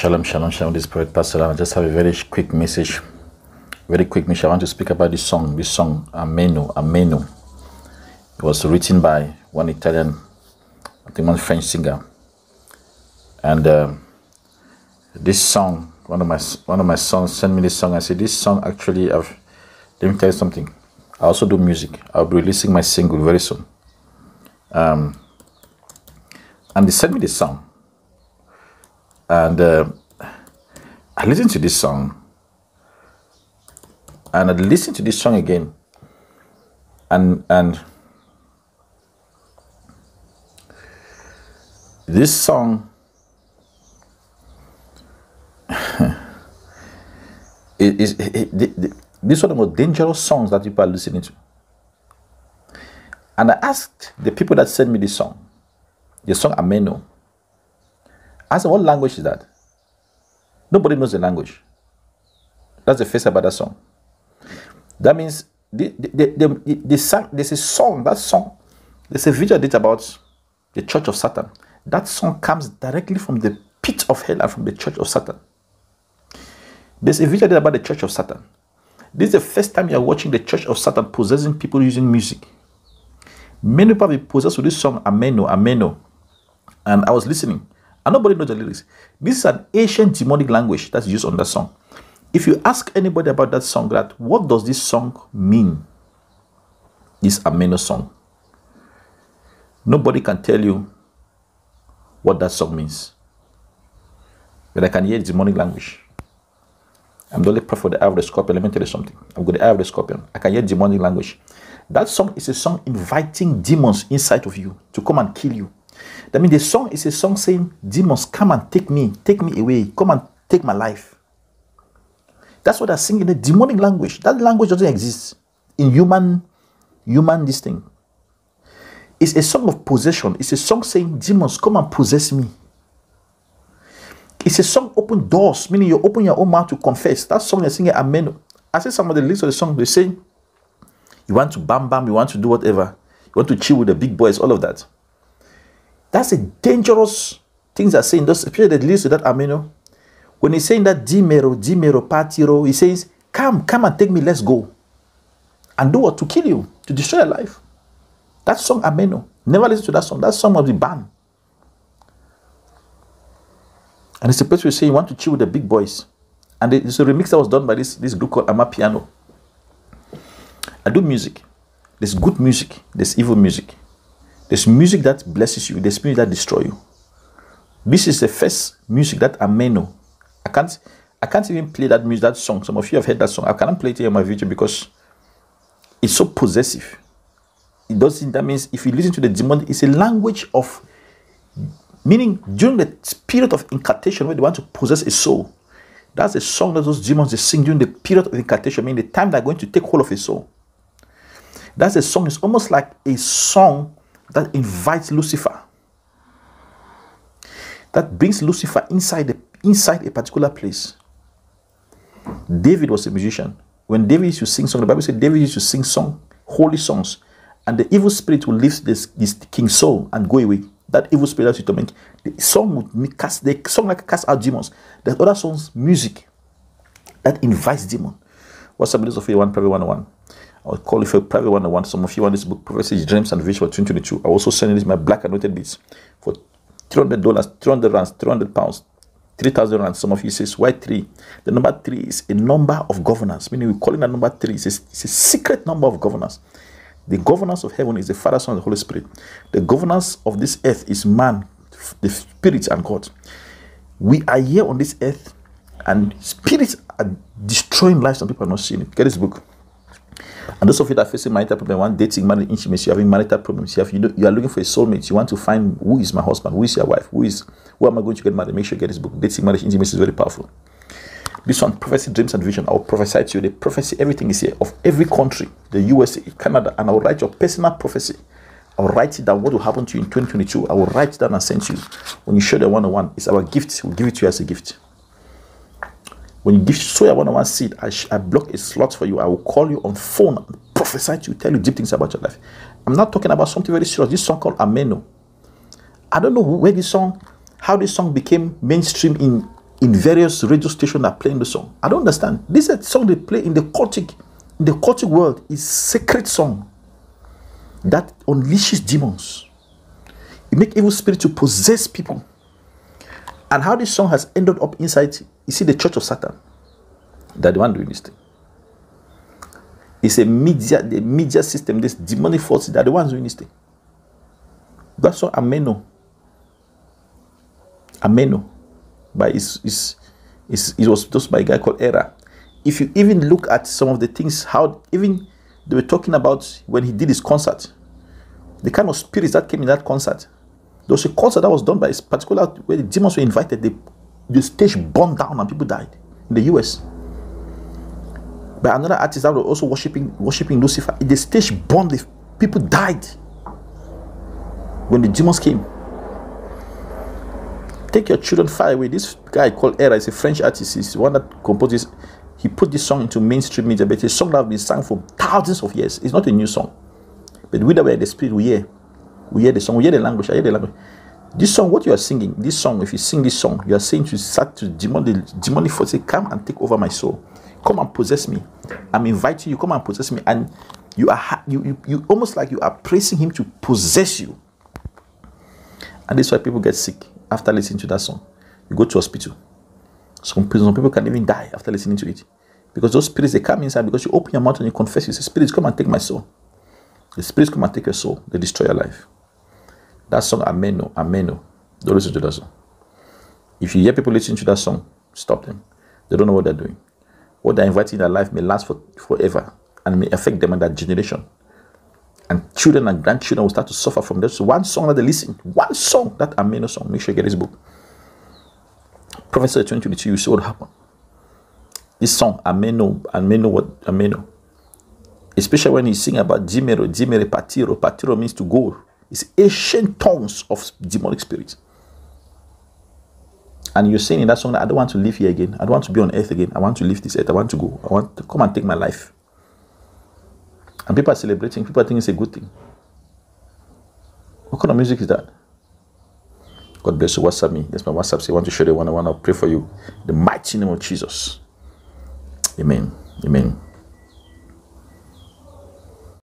Shalom, shalom, shalom. This is Prophet Pastor. I just have a very quick message. Very quick message. I want to speak about this song. This song, Ameno, Ameno. It was written by one Italian, I think one French singer. And uh, this song, one of my one of my sons sent me this song. I said, this song actually, I've, let me tell you something. I also do music. I'll be releasing my single very soon. Um, and they sent me this song. And uh, I listened to this song. And I listened to this song again. And and this song is, is, is, this one of the most dangerous songs that people are listening to. And I asked the people that sent me this song, the song Ameno, I said, what language is that? Nobody knows the language. That's the first about that song. That means the, the, the, the, song, there's a song, that song, there's a video I did about the church of Satan. That song comes directly from the pit of hell and from the church of Satan. There's a video I did about the church of Satan. This is the first time you're watching the church of Satan possessing people using music. Many people possessed with this song, Ameno, Ameno. And I was listening, and nobody knows the lyrics. This is an ancient demonic language that's used on that song. If you ask anybody about that song, that what does this song mean? This Ameno song. Nobody can tell you what that song means. But I can hear demonic language. I'm the only prophet for the the scorpion. Let me tell you something. I've got the the scorpion. I can hear demonic language. That song is a song inviting demons inside of you to come and kill you. That means the song is a song saying, Demons, come and take me, take me away, come and take my life. That's what they're singing the demonic language. That language doesn't exist in human, human this thing. It's a song of possession. It's a song saying, Demons, come and possess me. It's a song open doors, meaning you open your own mouth to confess. That song they're singing, Amen. I see some of the lyrics of the song, they say, you want to bam bam, you want to do whatever, you want to chill with the big boys, all of that. That's a dangerous things are saying. Those especially that lyrics to that Ameno. When he's saying that Dimero, Dimero, Patiro, he says, Come, come and take me, let's go. And do what? To kill you, to destroy your life. That song Ameno. Never listen to that song. That song must be banned. And it's supposed to say you want to chill with the big boys. And it's a remix that was done by this, this group called Amapiano. I do music. There's good music, there's evil music. There's music that blesses you, there's music that destroys you. This is the first music that Ameno. I can't I can't even play that music, that song. Some of you have heard that song. I cannot play it on my video because it's so possessive. It doesn't that means if you listen to the demon, it's a language of Meaning, during the period of incantation, when they want to possess a soul, that's the song that those demons they sing during the period of incantation, meaning the time they're going to take hold of a soul. That's a song, it's almost like a song that invites Lucifer, that brings Lucifer inside, the, inside a particular place. David was a musician. When David used to sing song, the Bible said David used to sing song, holy songs, and the evil spirit will lift this, this king's soul and go away that evil spirit that you torment. The song would cast the song like cast out demons. There's other songs, music that invites demon. WhatsApp, of you one private one oh one? I'll call you for a private one on one. Some of you want this book, Prophecies, Dreams, and Vision for 2022. I also send this my black anointed beats for $300, 300 rands, 300 pounds, 3,000 rands. Some of you says, why three? The number three is a number of governors, meaning we're calling that number three. It's a, it's a secret number of governors. The governance of heaven is the Father, Son, and the Holy Spirit. The governance of this earth is man, the spirit, and God. We are here on this earth, and spirits are destroying lives, and people are not seeing it. Get this book. And those of you that are facing marital problem, want dating, marriage, intimacy, you're having marital problems, you, have, you, know, you are looking for a soulmate, you want to find who is my husband, who is your wife, who is who am I going to get married? Make sure you get this book. Dating, marriage, intimacy is very powerful. This one, prophecy, dreams, and vision. I will prophesy to you. The prophecy, everything is here of every country, the USA, Canada, and I will write your personal prophecy. I will write it down what will happen to you in 2022. I will write it down and send to you. When you show the one on one, it's our gift. We'll give it to you as a gift. When you give your one on one seed, I, I block a slot for you. I will call you on phone and prophesy to you, tell you deep things about your life. I'm not talking about something very serious. This song called Ameno. I don't know where this song, how this song became mainstream in in various radio stations are playing the song. I don't understand. This is a song they play in the cultic, in the cultic world is sacred song that unleashes demons. It make evil spirit to possess people. And how this song has ended up inside, you see the church of Satan. That the one doing this thing. It's a media, the media system, this demonic forces that the ones doing this thing. That's what Ameno. Ameno. But it's, it's, it's, it was just by a guy called Era. If you even look at some of the things, how even they were talking about when he did his concert, the kind of spirits that came in that concert. There was a concert that was done by a particular where the demons were invited. The, the stage burned down and people died in the US. By another artist that was also worshiping worshiping Lucifer. The stage burned. The people died when the demons came. Take your children far away. This guy called Era is a French artist. He's one that composes. He put this song into mainstream media, but it's a song that has been sung for thousands of years. It's not a new song. But we that were the spirit, we hear. We hear the song, we hear the language, I hear the language. This song, what you are singing, this song, if you sing this song, you are saying to start to demon the demonic force, say, come and take over my soul. Come and possess me. I'm inviting you, come and possess me. And you are you, you, you almost like you are praising him to possess you. And this is why people get sick after listening to that song. You go to hospital. Some, some people can even die after listening to it. Because those spirits they come inside because you open your mouth and you confess, you say, Spirits, come and take my soul. The spirits come and take your soul, they destroy your life. That song, Ameno, Ameno. Don't listen to that song. If you hear people listening to that song, stop them. They don't know what they're doing. What they're inviting in their life may last for forever and may affect them and that generation. And children and grandchildren will start to suffer from this. One song that they listen, one song, that Ameno song. Make sure you get this book. Professor 2022, you see what happened. This song, Ameno, Ameno, what Ameno especially when he's singing about Jimero, Jimere Patiro. Patiro means to go. It's ancient tongues of demonic spirits. And you're saying in that song that I don't want to live here again. I don't want to be on earth again. I want to leave this earth. I want to go. I want to come and take my life. And people are celebrating. People think it's a good thing. What kind of music is that? God bless you. WhatsApp me. That's my WhatsApp. Say, I want to show you one. I want to pray for you. The mighty name of Jesus. Amen. Amen.